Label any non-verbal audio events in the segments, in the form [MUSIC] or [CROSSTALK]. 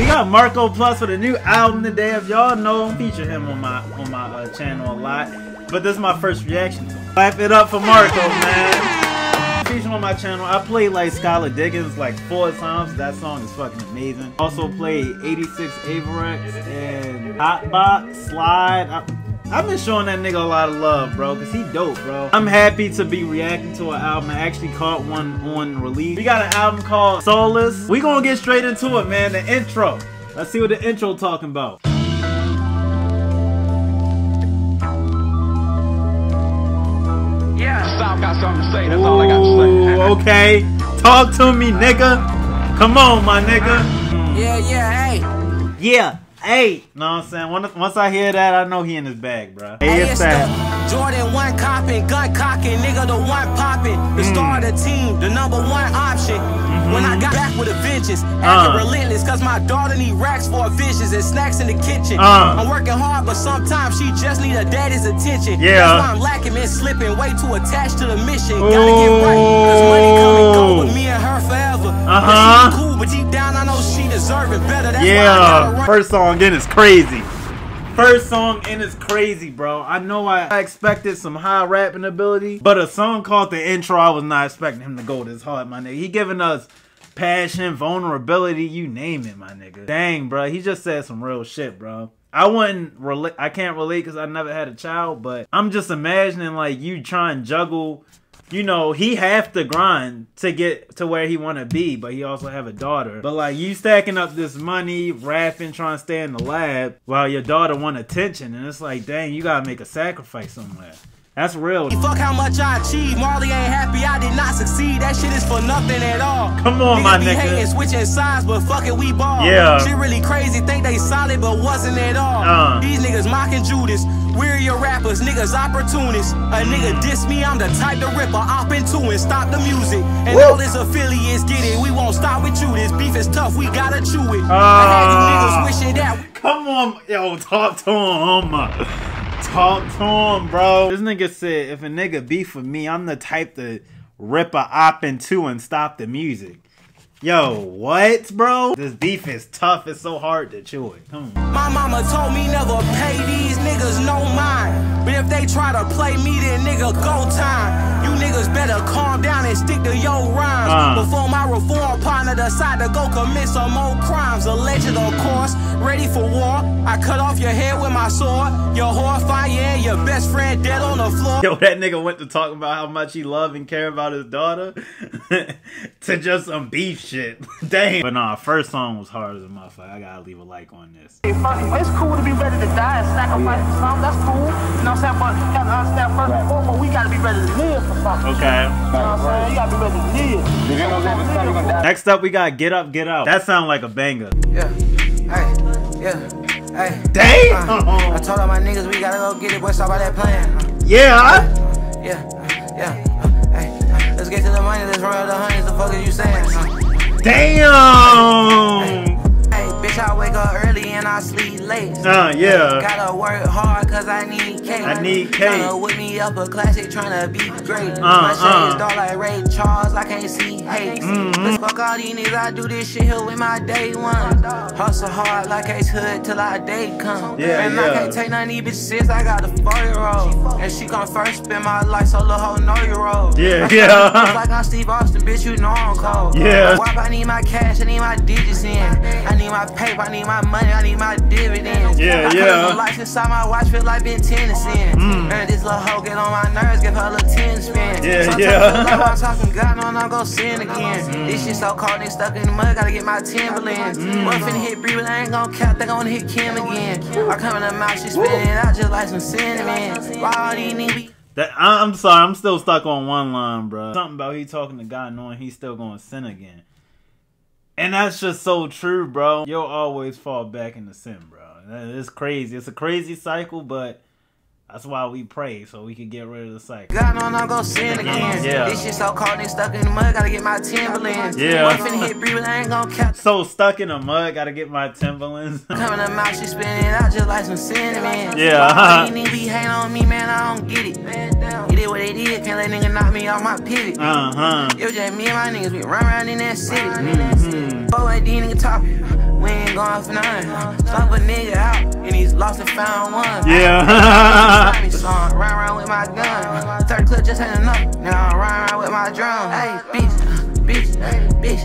We got Marco Plus with a new album today. If y'all know, feature him on my on my uh, channel a lot. But this is my first reaction to him. Clap it up for Marco, man. Feature on my channel. I played like Skylar Diggins like four times. That song is fucking amazing. Also played 86 Avirex and Hotbox Slide. I, I've been showing that nigga a lot of love, bro, because he dope, bro. I'm happy to be reacting to an album. I actually caught one on release. We got an album called Soulless. We gonna get straight into it, man. The intro. Let's see what the intro talking about. Yeah, South got something to say. That's all I got to say. Ooh, okay. Talk to me, nigga. Come on, my nigga. Yeah, yeah, hey. Yeah. Hey, know what I'm saying? Once, once I hear that, I know he in his bag, bro. Hey, Hey, it's it's that. Jordan one copping, gun cocking, nigga the one popping, the Mm. star of the team, the number one option. When I got back with a vengeance, Uh. acting relentless, cause my daughter need racks for her visions and snacks in the kitchen. Uh. I'm working hard, but sometimes she just need her daddy's attention. Yeah. That's why I'm lacking and slipping, way too attached to the mission. Gotta get right, cause money come and go with me and her forever. Uh-huh. Yeah, she cool, but deep down I know she deserve it better. That's why I gotta Yeah. run. First song in is crazy. First song in is crazy, bro. I know I I expected some high rapping ability, but a song called the intro, I was not expecting him to go this hard, my nigga. He giving us passion, vulnerability, you name it, my nigga. Dang, bro. He just said some real shit, bro. I wouldn't relate. I can't relate because I never had a child, but I'm just imagining like you try and juggle. You know, he have to grind to get to where he want to be, but he also have a daughter. But like you stacking up this money, rapping, trying to stay in the lab, while your daughter want attention, and it's like, dang, you gotta make a sacrifice somewhere. That's real. Fuck how much I achieved. Marley ain't happy, I did not succeed. That shit is for nothing at all. Come on, Niggas my be nigga. hating, switching sides, but fuck it, we ball. Yeah. Shit really crazy, think they solid, but wasn't at all. Uh. These niggas mocking Judas. We're your rappers, niggas opportunists. A nigga diss me, I'm the type to rip a op into and stop the music. And all his affiliates get it. We won't stop with you. This beef is tough, we gotta chew it. I had you Ah. niggas wishing that Come on, yo, talk to him. Talk to him, bro. This nigga said if a nigga beef with me, I'm the type to rip a op in two and stop the music. Yo, what, bro? This beef is tough. It's so hard to chew it. Come on. My mama told me never pay these niggas no mind. But if they try to play me, then nigga go time. You niggas better calm down and stick to your rhymes. Uh. Before my reform partner decide to go commit some more crimes. Alleged, of course, ready for war. I cut off your head with my sword. Your whore fire and your best friend dead on the floor. Yo, that nigga went to talk about how much he love and care about his daughter [LAUGHS] to just some beef shit. [LAUGHS] Dang. But nah, first song was hard as a motherfucker. I gotta leave a like on this. It's cool to be ready to die and sacrifice for something. That's cool. You know what I'm saying? But you gotta understand first and foremost, we gotta be ready to live for something. Okay. You know what I'm saying? You gotta be ready to live. You know what I'm saying? Next up, we got Get Up, Get Out. That sound like a banger. Yeah, hey, yeah, hey. Damn! Uh, I told all my niggas we gotta go get it. What's up by that plan? Yeah. yeah, uh, yeah, uh, hey. let's get to the money. Let's run out the hundreds. The fuck is you saying? Damn. hey, bitch, I wake up early and I sleep late. Uh, yeah. Gotta work hard cause I need cake. I need cake. Tryna whip me up a classic, tryna be great. Uh, My shades uh. dark like Ray Charles, I can't see hate. Mm-hmm. Let's fuck all these niggas, I do this shit here with my day one. Hustle hard like Ace Hood till our day come. Yeah, and yeah. I can't take none of these bitches I got a four year old. And she come first, spend my life, so little hoe know you roll. Yeah, [LAUGHS] I yeah. Just like I'm Steve Austin, bitch, you know I'm cold. Yeah. Why I need my cash, I need my digits in. I need my paper, I need my money, I need my dividends. Yeah, I yeah. Lights inside my watch feel like been tennis in. And this little hoe get on my nerves, give her a little 10 spin. Mm. Yeah, Sometimes yeah. I feel like I'm talking God, no, I'm gonna sin again. This shit so cold, they stuck in the mud, gotta get my Timberlands. Mm. What finna hit Bree, but I ain't gonna cap, they gonna hit Kim again. I come in the mouth, she spinning it out just like some cinnamon. Why all these niggas That, I'm sorry, I'm still stuck on one line, bro. Something about he talking to God knowing he's still going to sin again. And that's just so true, bro. You'll always fall back into sin, bro. It's crazy. It's a crazy cycle, but that's why we pray, so we can get rid of the cycle. God, no, I'm not gonna sin again. Yeah. This shit so cold, they stuck in the mud, gotta get my Timberlands. Yeah. What finna hit Bree, but I ain't gonna cap. So stuck in the mud, gotta get my Timberlands. [LAUGHS] Come in the mouth, she spinning it out just like some cinnamon. Yeah, Why uh-huh. all these niggas be hating on me, man, I don't get it. He did what they did, can't let nigga knock me off my pivot. uh huh. It was just me and my niggas, we run around in that city. Mhm. Boy, these niggas talking, we ain't going for none. Stop a nigga out, and he's lost and found one. Yeah. Song, run around with my gun. Third clip just ain't enough. Now I run around with my drum. Hey, bitch, bitch, bitch,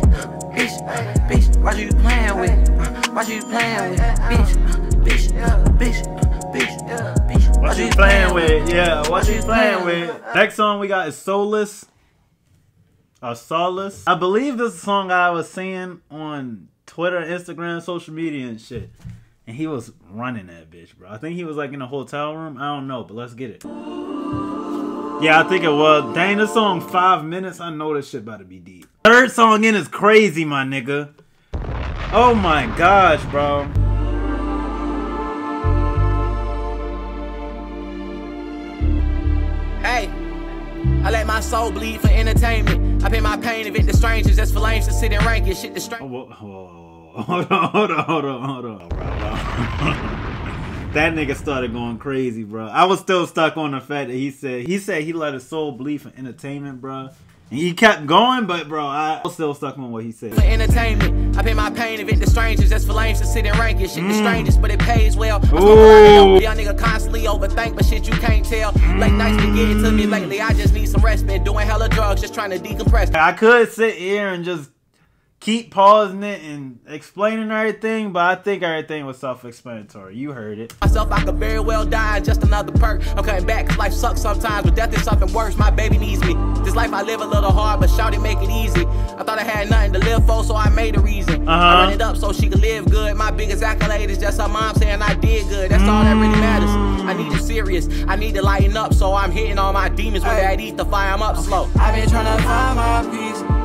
bitch, bitch. What you playing with? What you playing with? Bitch, bitch, bitch, bitch, bitch. What you playing with? Yeah, what you playing with? Next song we got is Soulless. Or Solace. I believe this is a song I was seeing on Twitter, Instagram, social media and shit. And he was running that bitch, bro. I think he was like in a hotel room. I don't know, but let's get it. Yeah, I think it was. Dang, this song five minutes. I know this shit about to be deep. Third song in is crazy, my nigga. Oh my gosh, bro. Hey, I let my soul bleed for entertainment. I pay my pain if it the strangers. That's for lames to sit and rank it. Shit the strange. Whoa, whoa, whoa. [LAUGHS] Hold on, hold on, hold on, hold on, bro. [LAUGHS] that nigga started going crazy, bro. I was still stuck on the fact that he said he said he let his soul bleed for entertainment, bro. He kept going, but bro, I was still stuck on what he said. For entertainment, I pay my pain if it the strangers. That's for lames to sit and rank it. Shit the mm. strangest, but it pays well. I'm smoking Ooh. Young nigga constantly overthink, but shit you can't tell. Late nights been getting to me lately. I just need some respite. Doing hella drugs, just trying to decompress. I could sit here and just keep pausing it and explaining everything, but I think everything was self-explanatory. You heard it. myself, I could very well die, just another perk. I'm coming back, cause life sucks sometimes, but death is something worse. My baby needs me. This life I live a little hard, but shout it, make it easy. I thought I had nothing to live for, so I made a reason. Uh-huh. I run it up so she could live good. My biggest accolade is just her mom saying I did good. That's all that really matters. I need it serious. I need to lighten up, so I'm hitting all my demons with that ether fire 'em up slow. I've been trying to find my peace.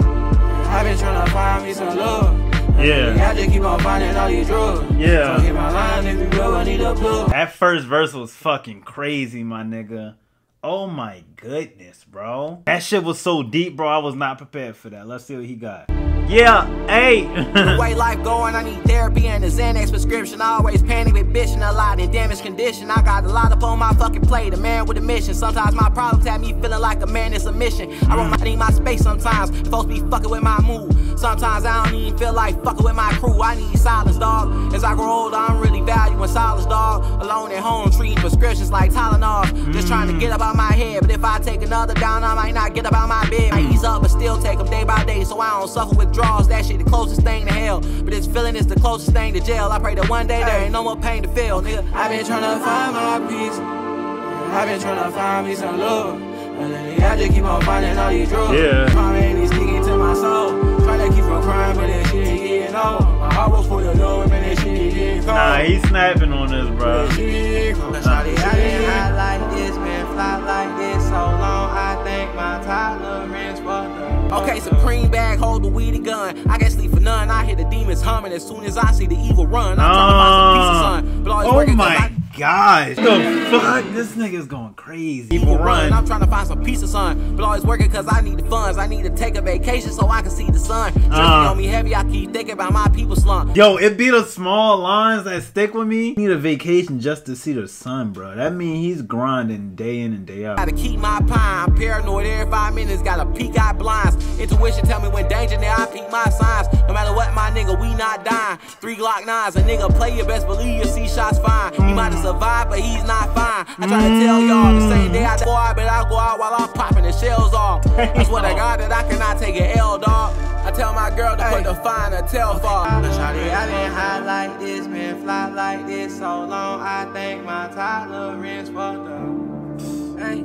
I've been trying to find me some love. Yeah. I just keep on finding all these drugs. Yeah. So line if you ever need a plug. That first verse was fucking crazy, my nigga. Oh my goodness, bro. That shit was so deep, bro. I was not prepared for that. Let's see what he got. Yeah, hey. The [LAUGHS] way life going, I need therapy and a Xanax prescription. I always panic with bitching a lot in damaged condition. I got a lot up on my fucking plate, a man with a mission. Sometimes my problems have me feeling like a man in submission. I wrote my need my space sometimes. Folks be fucking with my mood. Sometimes I don't even feel like fucking with my crew. I need silence, dog. As I grow older, I'm really valuing silence, dog. Alone at home, treating prescriptions like Tylenol. Just trying to get up out my head. But if I take another down, I might not get up out my bed. I ease up, but still take them day by day. So I don't suffer withdrawals. That shit the closest thing to hell. But this feeling is the closest thing to jail. I pray that one day there ain't no more pain to feel, nigga. I've been trying to find my peace. I've been trying to find me some love. And I just keep on finding all these drugs. Yeah. Trauma ain't it sticking to my soul. Trying to keep from crying, but that shit ain't getting old. My heart was full of love, man, that shit ain't getting cold. nah, he's snapping on this, bro. That shit ain't getting cold. Shawty, I been high like this, man, fly like this so long. I think my tolerance fucked up. Okay, Supreme bag, hold the weed and gun. I can't sleep for none. I hear the demons humming as soon as I see the evil run. I'm trying to find some peace of sun. But always oh working 'cause my I- gosh. The fuck? This nigga's going crazy. People run. I'm trying to find some peace of sun, but always working cause I need the funds. I need to take a vacation so I can see the sun. Drinking Uh. on me heavy, I keep thinking about my people slump. Yo, it be the small lines that stick with me. Need a vacation just to see the sun, bro. That mean he's grinding day in and day out. Gotta keep my pine. I'm paranoid every five minutes. Gotta peek out blinds. Intuition tell me when danger near. I peek my signs. No matter what, my nigga, we not dying. Three Glock nines. A nigga play your best believe you see shots fine. He might have survived, but he's not fine. I try to tell y'all the same day I go out, but I go out while I'm popping the shells off. I swear to God that I cannot take an L, dog. I tell my girl to put the fine a tail for. Shawty, I been high like this, man, fly like this so long. I think my tolerance fucked up. Hey.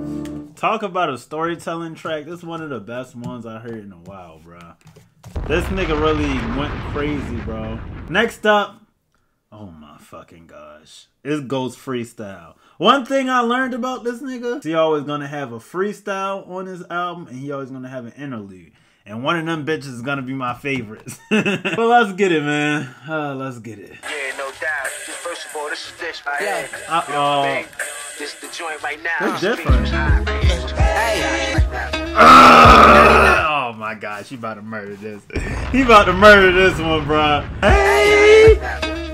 Talk about a storytelling track. This is one of the best ones I heard in a while, bro. This nigga really went crazy, bro. Next up, oh my fucking gosh, it's Ghost Freestyle. One thing I learned about this nigga, he always gonna have a freestyle on his album, and he always gonna have an interlude. And one of them bitches is gonna be my favorites. [LAUGHS] but let's get it, man. Uh, let's get it. Yeah, no doubt. Just first of all, this is this right Yeah. here. Uh You know what I oh. This is the joint right now. That's This different. was hot, man. This was Hey. Oh my gosh, he about to murder this. [LAUGHS] He about to murder this one, bro. Hey!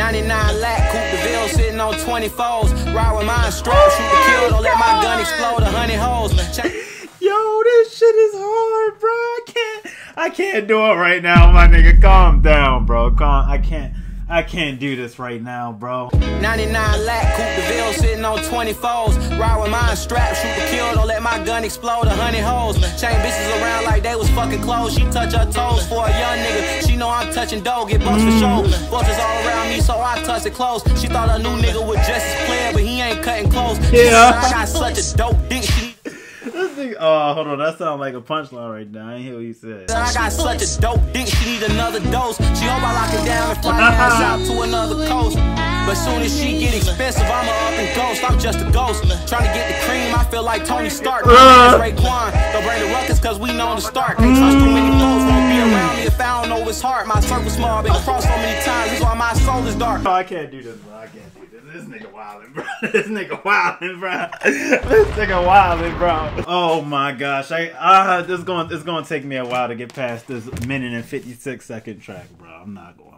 99 lakh, Coupe de Ville sitting on 24s. Ride with mine strong, shoot to kill, don't let my gun explode, a hundred holes. [LAUGHS] Yo, this shit is hard, bro. I can't I can't do it right now, my nigga. Calm down, bro. Calm I can't I can't do this right now, bro. 99 lack, Coupe de Ville sitting on 24s. Ride with mine strapped, shoot to kill, don't let my gun explode. A hundred hoes, chain bitches around like they was fucking clothes. She touch her toes for a young nigga. She know I'm touching dough, get bucks for show. Vultures mm. all around me, so I touch it close. She thought a new nigga was just as player, but he ain't cutting close. Yeah. I got such a dope dick. She Nigga, oh, hold on, that sounds like a punchline right now. I ain't hear what you said. I got such a dope dick, she need another dose. She hope I lock it down and fly out to another coast. But soon as she get expensive, I'm a up and ghost. I'm just a ghost. Trying to get the cream, I feel like Tony Stark. Uh. Raekwon. Don't bring the ruckus cause we know the start. Can't trust too many folks, won't be around me if I don't know his heart. My circle small, been crossed so many times, that's why my soul is dark. I can't do this, bro. I can't this. Nigga wildin', bro. [LAUGHS] This nigga wildin', bro. This nigga wildin', bro. Oh my gosh. I uh this going it's gonna take me a while to get past this minute and 56 second track, bro. I'm not going.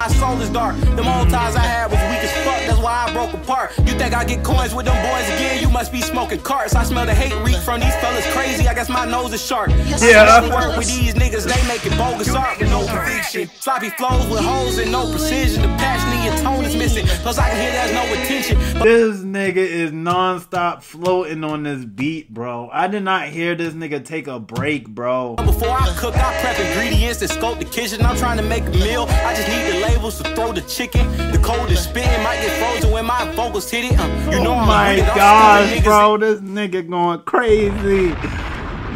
My soul is dark. Them old ties I had was weak as fuck. That's why I broke apart. You think I get coins with them boys again? You must be smoking carts. I smell the hate reek from these fellas crazy. I guess my nose is sharp. Yeah. I work with these niggas. They make it bogus art with no conviction. Sloppy flows with holes and no precision. The passion in your tone is missing. Plus I can hear there's no attention. This nigga is non-stop floating on this beat, bro. I did not hear this nigga take a break, bro. Before I cook, I prep ingredients and scope the kitchen. I'm trying to make a meal. I just need the labels to throw the chicken. The code is spitting, might get frozen when my vocals hit it. Uh, you know oh I'm my. I'm gosh, bro, this nigga going crazy.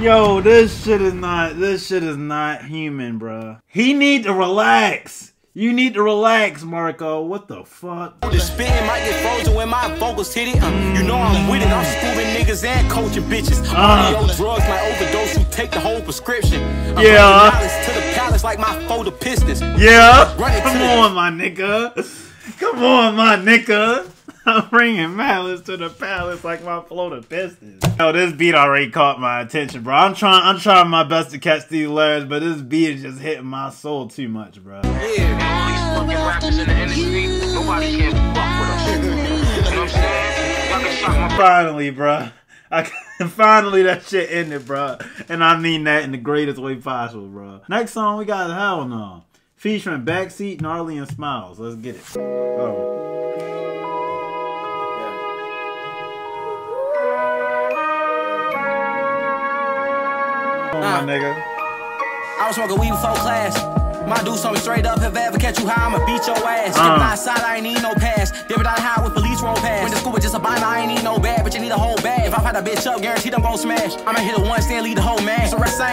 Yo, this shit is not. This shit is not human, bro. He need to relax. You need to relax, Marco. What the fuck? The spitting might get frozen when my vocals hit it. Uh, you know I'm with it. I'm schooling niggas and coaching bitches. Uh. Audio drugs might overdose. You take the whole prescription. I'm Yeah. to the palace like my photo pistons. Yeah, Run it to come on, my nigga. Come on, my nigga. I'm bringing malice to the palace like my floating pistons. Yo, this beat already caught my attention, bro. I'm trying, I'm trying my best to catch these lyrics, but this beat is just hitting my soul too much, bro. Yeah. All these fucking rappers in the industry, nobody can fuck with us. You know what I'm saying? Y'all can my Finally, bro. I [LAUGHS] finally that shit ended, bro. And I mean that in the greatest way possible, bro. Next song we got Hell No. Featuring Backseat, Gnarly, and Smiles. Let's get it. Oh. Come on, nigga. I was smoking weed before class. My dude do something straight up. If I ever catch you high, I'ma beat your ass. Uh. Stepping outside, I ain't need no pass. Different out high with police roll past. Went to school with just a binder, I ain't need no bag, but you need a whole bag. If I fight a bitch up, guaranteed I'm gon' smash. I'ma hit it once, then lead the whole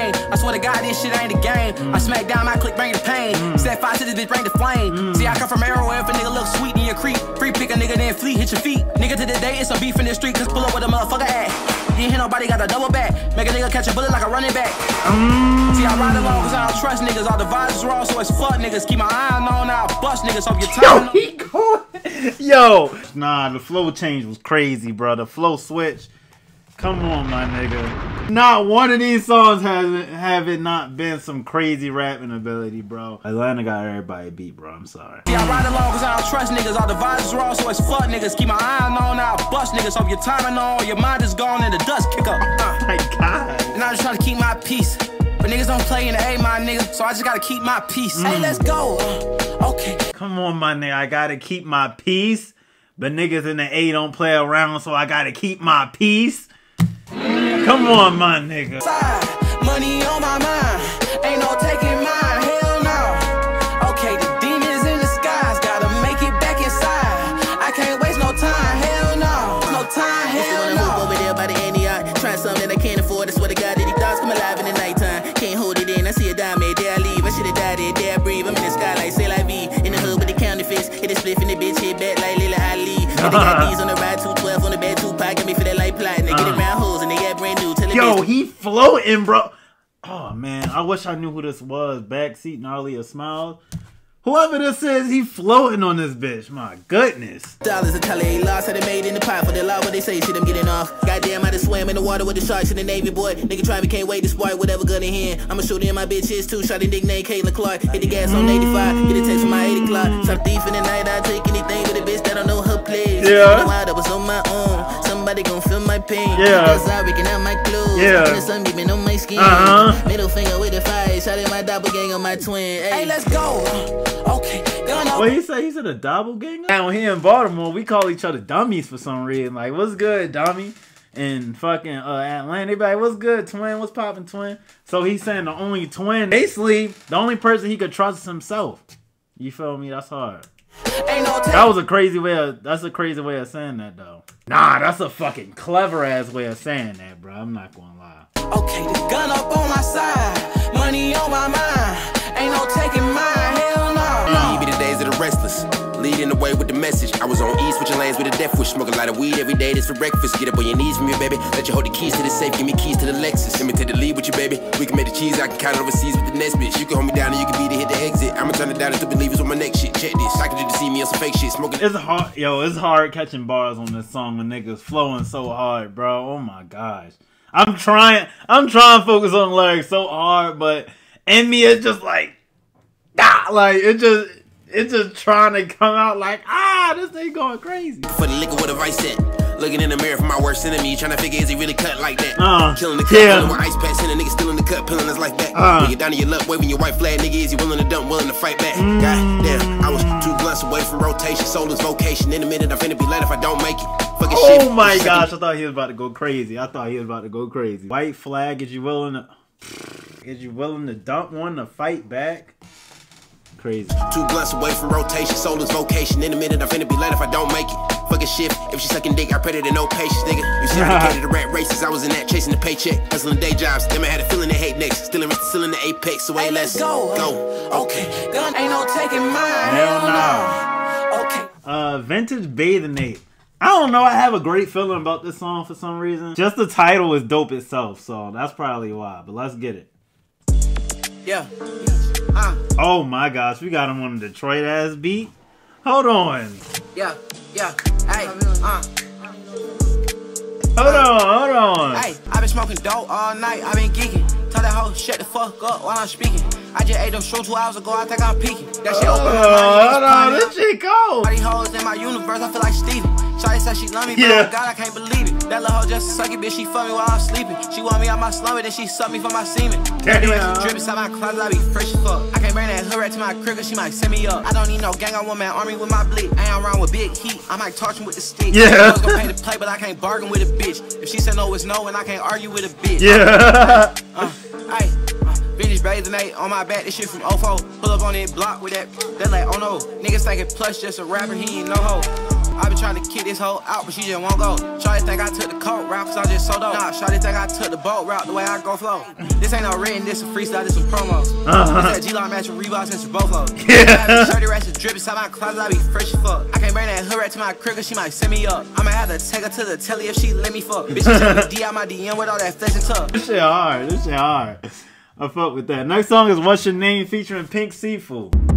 man. So rest sane. I swear to God, this shit ain't a game. I smack down my click, bring the pain. Mm. Set fire to this bitch, bring the flame. Mm. See, I come from arrow, if a nigga look sweet in your creep. Free pick a nigga, then flee, hit your feet. Nigga to the day, it's some beef in the street, cause pull up with a motherfucker at. You ain't hit nobody, got a double back. Make a nigga catch a bullet like a running back. Mm. See, I ride along cause I don't trust niggas. All the vibes is raw, so it's fuck niggas. Keep my eye on, I'll bust niggas off your Yo, time. he [LAUGHS] going. Yo, nah, the flow change was crazy, bro. The flow switch. Come on, my nigga. Not one of these songs has have it not been some crazy rapping ability, bro. Atlanta got everybody beat, bro. I'm sorry. See, I ride along cause I don't trust niggas. All the vibes is raw, so it's fuck niggas. Keep my eye on, I'll bust niggas off your time and all. Your mind is gone and the dust kick up. Uh. [LAUGHS] My God. And I just try to keep my peace. But niggas don't play in the A, my nigga. So I just gotta keep my peace. Hey, let's go. Uh, okay. Come on, my nigga. I gotta keep my peace. But niggas in the A don't play around, so I gotta keep my peace. Come on, my nigga. Money on my mind. Ain't no taking mine. Hell no. Okay, the demons in the skies. Gotta make it back inside. I can't waste no time. Hell no. No time. Hell no. over there by the Antioch. Trying something I can't afford. I swear to God that these thoughts come alive in the nighttime. Can't hold it in. I see a diamond. There I leave. I should've died there. There I breathe. I'm in the sky like say like V. In the hood with the counterfeits. Hit a spliff in the bitch. Hit back like Laila Ali. And they got [LAUGHS] these on the ride. Brand new. Tell the Yo, bitch- he floating, bro. Oh man, I wish I knew who this was. Backseat gnarly or smile. Whoever this is, he floating on this bitch. My goodness. Dollars a tally, lost how they made in the pot for the law. What they say, shit, I'm getting off. Goddamn, I just swam in the water with the sharks in the Navy, boy. Nigga try me, can't wait to sport, whatever gun in hand. I'ma shoot in my bitches too. Shot in nickname Caitlin Clark. Hit the gas on 85, get a text from my 8 o'clock. Some thief in the night, I take anything with a bitch that don't know her place. Yeah. Know I was on my own. Somebody gon' fill my pain. Yeah. Cause I breaking out my clothes. Yeah. And the sun beaming on my skin. Uh-huh. Middle finger with the fire. Shot at my doppelganger, my twin. Hey, let's go. Okay, gun up. What he say? He said a doppelganger? Now here in Baltimore, we call each other dummies for some reason. Like, what's good, dummy? And fucking uh, Atlanta, they be like, what's good, twin? What's popping, twin? So he's saying the only twin, basically, the only person he could trust is himself. You feel me? That's hard. Ain't no That was a crazy way of, that's a crazy way of saying that, though. Nah, that's a fucking clever ass way of saying that, bro. I'm not gonna lie. Okay, the gun up on my side, money on my mind. Ain't no taking mine, hell no. These be the days of the restless. Leading the way with the message. I was on E, switching lanes with a death wish. Smoke a lot of weed every day, this for breakfast. Get up on your knees from your baby. Let you hold the keys to the safe, give me keys to the Lexus. Let me take the lead with you, baby. We can make the cheese, I can count it overseas with the next bitch. You can hold me down and you can be the hit the exit. I'ma turn it down into believers with my next shit. Check this. I can just see me on some fake shit. Smoking. It's hard, yo. It's hard catching bars on this song when niggas flowing so hard, bro. Oh my gosh, I'm trying. I'm trying to focus on lyrics so hard, but in me, it's just like, ah, like it just, it's just trying to come out like, ah, this thing going crazy. For the liquor with a vice set. Looking in the mirror for my worst enemy. Trying to figure is he really cut like that? Uh, Killing the cut, yeah. with ice packs, and a nigga still in the cut, peeling his life back. Uh. When you down to your luck, waving your white flag, nigga, is you willing to dump, willing to fight back? Mm. God damn, I was two blunts away from rotation, soul is vocation. In a minute, I'm finna be late if I don't make it. Fucking shit. Oh my gosh, I thought he was about to go crazy. I thought he was about to go crazy. White flag, is you willing to, is you willing to dump one to fight back? Crazy. Two blunts away from rotation, soul is vocation. In a minute, I'm finna be late if I don't make it. Fucking shift, if she sucking dick, I pray that no patience, nigga. You see, I dedicated to rat races, I was in that chasing the paycheck, hustling day jobs. Damn, I had a feeling they hate next, still in still in the apex. So hey, let's go. go. Okay. Gun ain't no taking mine, Hell hell no. Okay. Uh, Vintage Bathing Ape. I don't know. I have a great feeling about this song for some reason. Just the title is dope itself, so that's probably why. But let's get it. Yeah. Uh, Oh my gosh, we got him on a Detroit ass beat. Hold on. yeah, yeah. Hey, uh. Hold on, hold on. Hey, I been smoking dope all night. I been geeking. Tell that hoe shut the fuck up while I'm speaking. I just ate them show two hours ago. I think I'm peeking. That shit open my mind. Uh, hold on, it's this shit cold. All these hoes in my universe, I feel like Steven. Shawty said she love me, but Yeah. oh God, I can't believe it. That little hoe just a sucky bitch, she fuck me while I'm sleeping. She want me out my slumber, then she suck me for my semen. Damn. Damn. Drip inside my closet, I be fresh as fuck. I can't bring that hood rat to my crib, 'cause she might send me up. I don't need no gang, I want man army with my blick. I ain't around with big heat, I might torch him with the stick. Yeah. I was gonna pay to play, but I can't bargain with a bitch. If she said no, it's no, and I can't argue with a bitch. Yeah. [LAUGHS] Uh, uh, vintage bathing ape on my back, this shit from OFO. Pull up on that block with that, they like, oh no. Niggas thinking plus just a rapper, he ain't no hoe. I been trying to kick this hoe out, but she just won't go. Shawty think I took the coat route, cause I just so dope. Nah, Shawty think I took the boat route, the way I go flow. This ain't no written, this a freestyle, this some promos. Uh-huh. This that G-Lock match with Reeboks and some Bofo. [LAUGHS] Yeah. Shirty rats is drip inside my closet, I be fresh as fuck. I can't bring that hood rat to my crib, 'cause she might send me up. I'ma have to take her to the telly if she let me fuck. Bitch, she me D out my DM with all that flesh and tuck. This shit hard. This shit hard. I fuck with that. Next song is What's Your Name featuring Pink Seafood.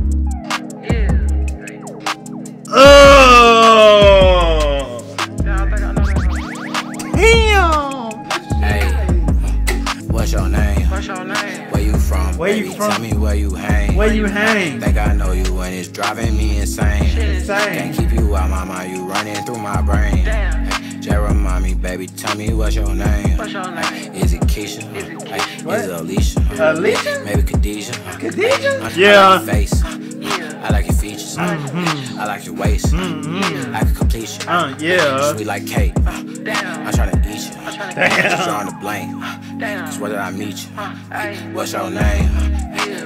Oh! Damn! Hey, what's your name? What's your name? Where you from? Where you from? Tell me where you hang. Where you hang? Think I know you and it's driving me insane. insane. Can't keep you out my mind, you running through my brain. Damn. Just remind me, baby, tell me what's your name. What's your name? Is it Keisha? Hey, What? Is it Alicia? Alicia? Maybe Khadijah. Khadijah? Yeah. I like your face. I like your features. I like your waist. I can complete you. Uh, yeah. Sweet like cake. I'm trying to eat you. Damn. Drawing the blank. It's where did I meet you? What's your name?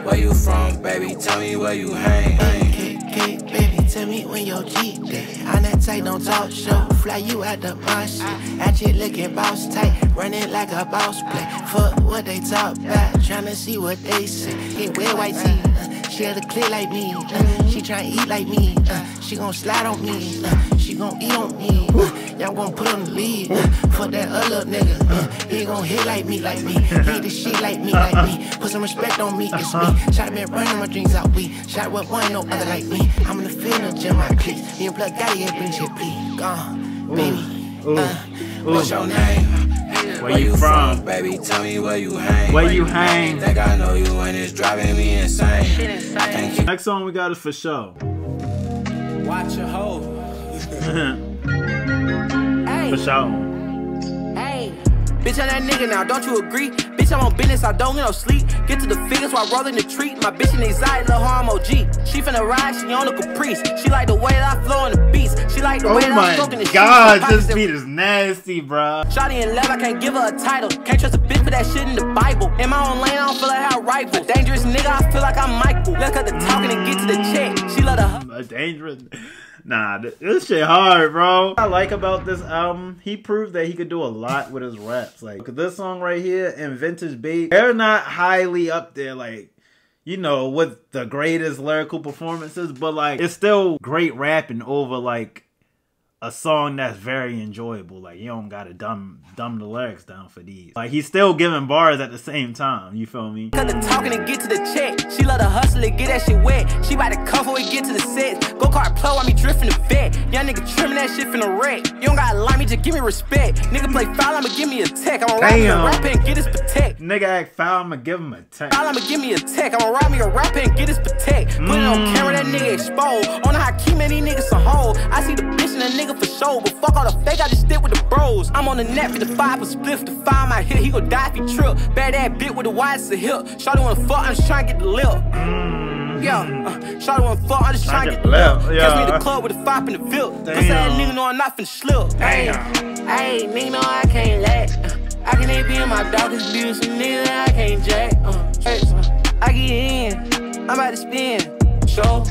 Where you from, baby? Tell me where you hang. Kick, kick, baby, tell me when your G day. I'm that tight, don't talk show. Fly you out the shit. At you looking boss tight, running like a boss play. Fuck what they talk about, tryna see what they say. Wear white tee, uh, she had a clear like me. Uh, she tryna eat like me, uh, she gon' slide on me. Uh, she gon' eat on me. Y'all gon' put on the lead. Uh, fuck that other nigga, uh, he gon' hit like me, like me. He the shit like me, like me. Put some respect on me, it's me. Shot been running my dreams out, we. Shot with one, no other like me. I'm in the field, no gym, my clicks. Me and Plug got it, bring shit, please. Gone, baby. Uh, What's your name? Where you from? baby? Tell me where you hang. Where you hang? Think I know you and it's driving me insane. I can't Next song we got is for show. Watch your hoe. [LAUGHS] For show. Bitch, I'm that nigga now, don't you agree? Bitch, I'm on business, I don't get no sleep. Get to the figures while rolling the treat. My bitch in anxiety, little harm OG. She finna ride, she on a caprice. She like the way that I flow in the beats. She like the Oh way that I my stroke in the sheets. god, this beat is nasty, bruh. Shotty in love, I can't give her a title. Can't trust a bitch for that shit in the Bible. In my own lane, I don't feel like how rival. Dangerous nigga, I feel like I'm Michael. Let's cut the talking and get to the check. She love the A dangerous. Nah, this shit hard, bro. What I like about this album, he proved that he could do a lot with his raps. Like this song right here and Vintage Bape, they're not highly up there, like you know, with the greatest lyrical performances, but like it's still great rapping over like a song that's very enjoyable. Like you don't gotta dumb dumb the lyrics down for these. Like he's still giving bars at the same time. You feel me? Cut the talking and get to the check. She love to hustle and get that shit wet. She by the cover and get to the set. Go kart pro, I me drifting the vet. Young nigga trimming that shit from the wreck. You don't gotta lie me, just give me respect. Nigga play foul, I'ma give me a tech. I'ma rap me a rap and get his protect. Nigga act foul, I'ma give him a tech. Foul, I'ma give me a tech. I'ma rap me a rap and get his protect. Put it on camera, that nigga mm. exposed. On the how keep many niggas a hoe. I see the bitch and the nigga for show. But fuck all the fake, I just stick with the bros. I'm on the net for the five, but spliff to find my hit. He gon' die if he trip. Bad that bit with the widest of hip. Shawty wanna fuck, I'm just trying to get the lip. Yeah, uh, Shawty wanna fuck, I'm just trying to get the lip. lip, Catch me the club with the five in the Ville. Cause that nigga know I'm not finna slip. Hey, hey, nigga know I can't let. Uh, I can be in my darkest views, some nigga I can't jack. Uh, hey, uh, I get in, I'm about to spin. Show,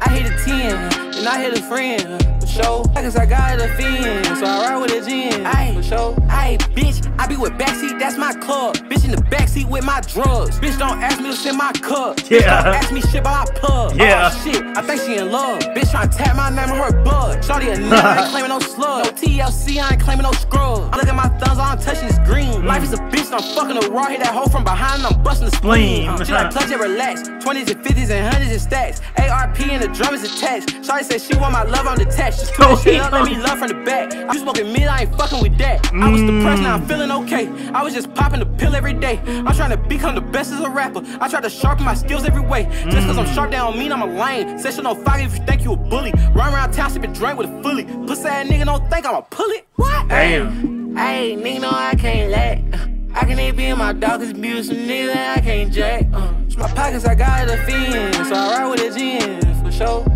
I hit a 10, and I hit a friend. For show, cause I got a fiend, so I ride with a gin. Aye, for show, aye, bitch, I be with backseat, that's my club. Bitch in the backseat with my drugs. Bitch, don't ask me to send my cup. Bitch, Yeah. don't ask me shit about my plug. Yeah. Oh, shit, I think she in love. Bitch tryna tap my name on her bud. Shorty a nigga, I ain't [LAUGHS] claiming no slug. No TLC, I ain't claiming no scrub. I look at my thumbs, all I'm touching is green. Mm. Life is a bitch, I'm fucking a raw. Hit that hoe from behind, I'm busting the spleen. Spleen. She like clutch and relax. 20s and 50s and 100s and stacks. ARP and the drum is attached. Shorty said she want my love on the text. Just put that shit up, let me love from the back. [LAUGHS] You smoking mid, I ain't fucking with that. I was depressed, now I'm feeling okay. I was just popping the pill every day. I'm trying to become the best as a rapper. I try to sharpen my skills every way. Just cause I'm sharp, that don't mean I'm a lame. Session no fire if you think you a bully. Run around town, sipping drink with a fully. Pussy ass nigga don't think I'm a pulley. What? Damn. Hey, nigga, no, I can't let. I can even be in my darkest views, some nigga I can't jack. Uh, my pockets, I got a fiend, so I ride with a gin, for sure.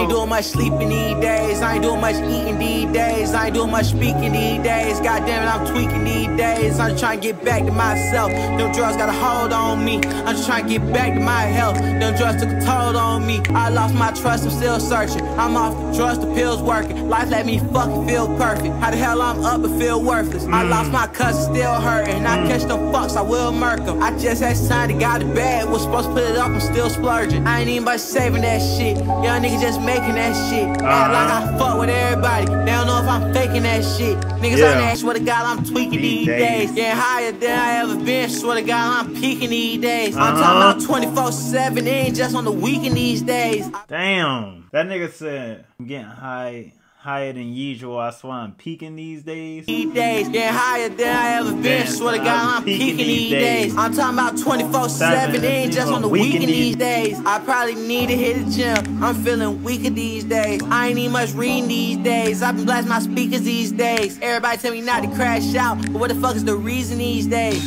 ain't doing much sleeping these days. I ain't doing much eating these days. I ain't doing much speaking these days. Goddamn it, I'm tweaking these days. I'm trying to get back to myself. Them drugs got a hold on me. I'm just trying to get back to my health. Them drugs took a toll on me. I lost my trust, I'm still searching. I'm off the drugs, the pills working. Life let me fucking feel perfect. How the hell I'm up and feel worthless? I mm. lost my cousin, still hurting. I mm. catch them fucks, I will murk them. I just had signed it, got it bad. Was supposed to put it up, I'm still splurging. I ain't even by saving that shit. Young nigga just making that shit. Act like I fuck with everybody. They don't know if I'm faking that shit. Niggas Yeah. on that, swear to God, I'm tweaking these days. Getting higher than I ever been. Swear to God, I'm peaking these days. I'm Uh-huh. talking about 24 7, it ain't just on the weekend these days. Damn. That nigga said, I'm getting high, higher than usual. I swear I'm peaking these days. These days, getting higher than I ever been. Man, Swear to God, I'm I'm peaking peaking these days. days. I'm talking about 24 7, it ain't just on the weekend these days. I probably need to hit the gym. I'm feeling weaker these days. I ain't even much reading these days. I've been blasting my speakers these days. Everybody tell me not to crash out, but what the fuck is the reason these days?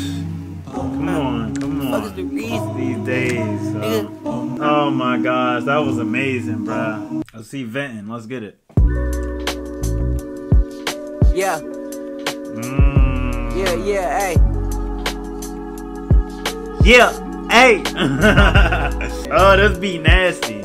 Come on, come on. What the Fuck is the reason? These days. so- uh, Oh my gosh, that was amazing, bruh. Let's see venting. Let's get it. Yeah, Mm. yeah, yeah, hey. Yeah. Hey. [LAUGHS] oh, this beat nasty.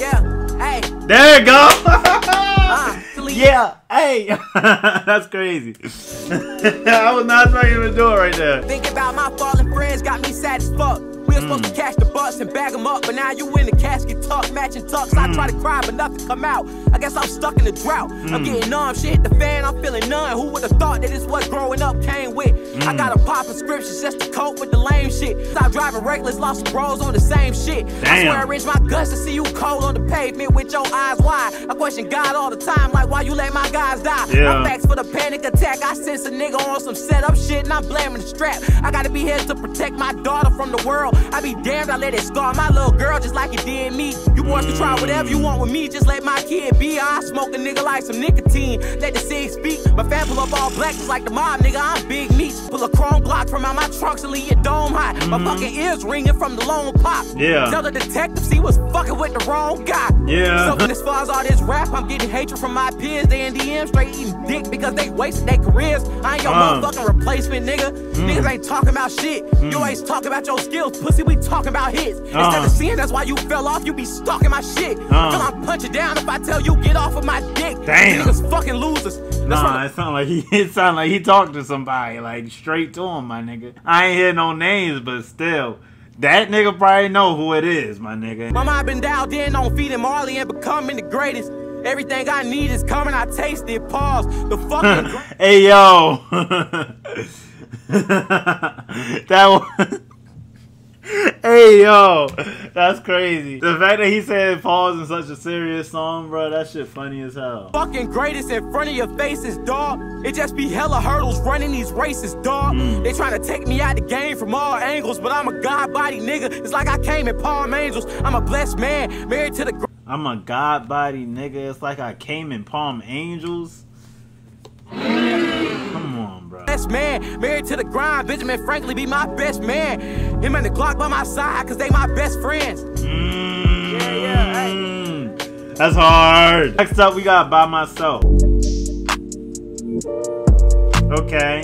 Yeah, hey. There you go. [LAUGHS] Uh, yeah. Hey. [LAUGHS] That's crazy. I was not him to do it right there. Think about my fallen friends got me sad as fuck. We were supposed to catch the bus and bag them up, but now you in the casket tuck, matching tucks. I try to cry, but nothing come out. I guess I'm stuck in the drought. I'm mm. getting numb, shit hit the fan, I'm feeling none. Who would have thought that this what growing up came with? I mm. got a pop prescriptions just to cope with the lame shit. Stop driving reckless, lost some bros on the same shit. Damn. I swear I wrench my guts to see you cold on the pavement with with your eyes wide. I question God all the time, like why you let my guys die. Yeah. I'm facts for the panic attack. I sense a nigga on some setup shit and I'm blaming the strap. I gotta be here to protect my daughter from the world. I be damned, I let it scar my little girl just like it did me. You boys can try whatever you want with me, just let my kid be. I smoke a nigga like some nicotine. Let the six speak. My fam pull up all black just like the mob, nigga. I'm big meat. Pull a chrome block from out my trunks and leave your dome high. My mm-hmm. fucking ears ringing from the lone pop. Yeah. Tell the detectives he was fucking with the wrong guy. Yeah. So as far as all this rap, I'm getting hatred from my peers. They in DM straight eating dick because they wasted their careers. I ain't your Uh. motherfucking replacement, nigga. Mm. Niggas ain't talking about shit. You mm. always talk about your skills, pussy. We talking about hits. Instead Uh. of seeing that's why you fell off, you be stalking my shit. Uh. I'm punching down if I tell you get off of my dick. Damn. Niggas fucking losers. That's Nah, it sound like he [LAUGHS] it sound like he talked to somebody, like straight to him, my nigga. I ain't hear no names, but still. That nigga probably know who it is, my nigga. My mind been dialed in on feeding Marley and becoming the greatest. Everything I need is coming, I taste it. Pause. The fucking. [LAUGHS] hey yo. [LAUGHS] that one [LAUGHS] Hey yo, that's crazy. The fact that he said pause in such a serious song, bro, that shit funny as hell. fucking greatest in front of your faces, dog. It just be hella hurdles running these races, dog. Hmm. They trying to take me out the game from all angles, but I'm a god body nigga. It's like I came in Palm Angels. I'm a blessed man, married to the I'm a god body nigga. It's like I came in Palm Angels. Come best man, married to the grind. Benjamin Franklin be my best man. Him and the Glock by my side, cause they my best friends. Mm, That's hard. Next up, we got by myself. Okay.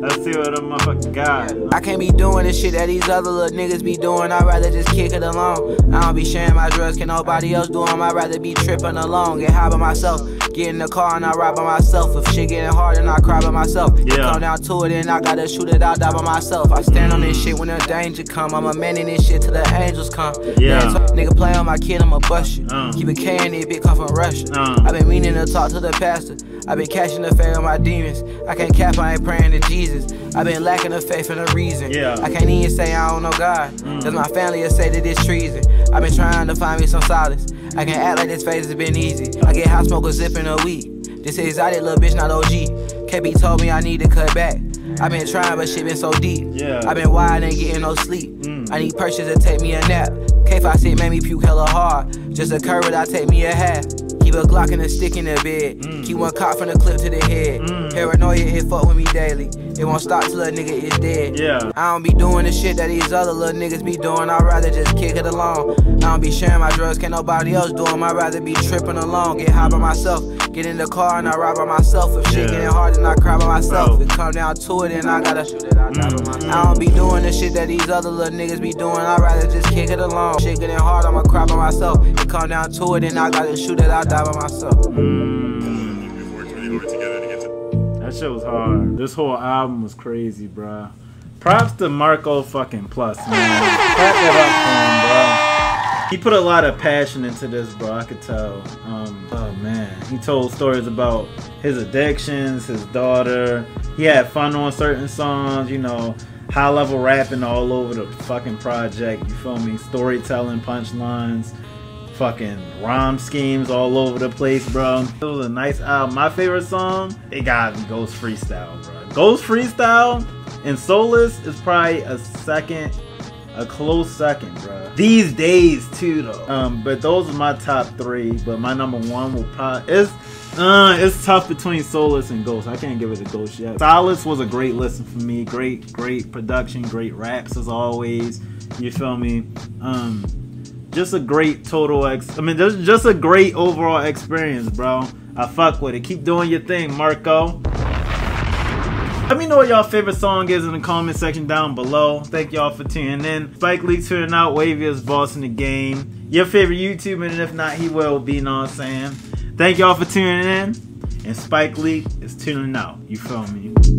Let's see what the motherfucker got. I can't be doing this shit that these other little niggas be doing. I'd rather just kick it alone. I don't be sharing my drugs, can nobody else do 'em. I'd rather be tripping alone. Get high by myself. Get in the car and I ride by myself. If shit getting hard, then I cry by myself. It Yeah. Come down to it, and I gotta shoot it out, die by myself. I stand on this shit when the danger come. I'm a man in this shit till the angels come. Yeah. Nigga play on my kid, I'ma bust you. Uh. Keep a K in it, big come from Russia. Uh. i been meaning to talk to the pastor. i been catching the fate of my demons. I can't cap, I ain't praying to Jesus. i been lacking the faith and the reason. Yeah. I can't even say I don't know God. Cause my family will say that it's treason. i been trying to find me some solace. I can act like this phase has been easy. I get hot smoker zipping a week. This exotic little bitch, not OG. KB told me I need to cut back. I've been trying, but shit been so deep. Yeah. i been wired, ain't getting no sleep. Mm. I need purchase to take me a nap. K56 made me puke hella hard. Just a curve, I take me a half. Keep a Glock and a stick in the bed. Mm. Keep one cop from the clip to the head. Mm. Paranoia, it fuck with me daily. It won't stop till a nigga is dead. Yeah. I don't be doing the shit that these other little niggas be doing. I'd rather just kick it along. I don't be sharing my drugs, can't nobody else do 'em. I'd rather be tripping along. Get high by myself. Get in the car and I ride by myself. If shit Yeah. getting hard, then I cry by myself. Bro. It come down to it, and I gotta shoot it I, die by myself. I don't be doing the shit that these other little niggas be doing. I'd rather just kick it along. Shit getting hard, I'ma cry by myself. It come down to it, and I gotta shoot it I die by myself. Mm. That shit was hard. This whole album was crazy, bruh. Props to Marco fucking Plus, man. Clap that up for him, bro. He put a lot of passion into this, bro. I could tell. Um, oh man, he told stories about his addictions, his daughter. He had fun on certain songs, you know, high level rapping all over the fucking project. You feel me? Storytelling, punchlines fucking rhyme schemes all over the place, bro. It was a nice album. My favorite song, it got Ghost Freestyle, bro. Ghost Freestyle and Solace is probably a second, a close second, bro. These days too, though. Um, but those are my top three. But my number one will probably it's. Uh, it's tough between Solace and Ghost. I can't give it a Ghost yet. Solace was a great listen for me. Great, great production, great raps as always. You feel me? Um, just a great total ex. I mean, just just a great overall experience, bro. I fuck with it. Keep doing your thing, Marco. Let me know what y'all favorite song is in the comment section down below. Thank y'all for tuning in. SpikeLeak tuning out. Waviest boss in the game. Your favorite YouTuber, and if not, he will be. Know what I'm saying? Thank y'all for tuning in. And SpikeLeak is tuning out. You feel me?